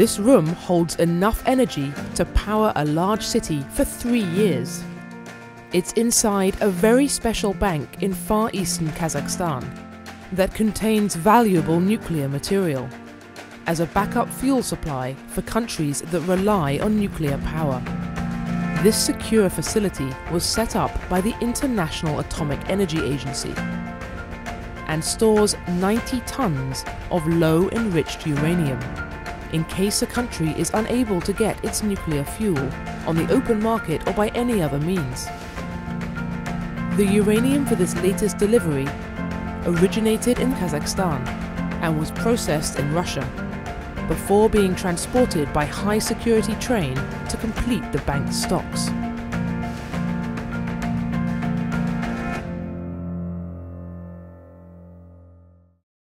This room holds enough energy to power a large city for three years. It's inside a very special bank in far eastern Kazakhstan that contains valuable nuclear material as a backup fuel supply for countries that rely on nuclear power. This secure facility was set up by the International Atomic Energy Agency and stores 90 tons of low enriched uranium in case a country is unable to get its nuclear fuel on the open market or by any other means. The uranium for this latest delivery originated in Kazakhstan and was processed in Russia before being transported by high security train to complete the bank's stocks.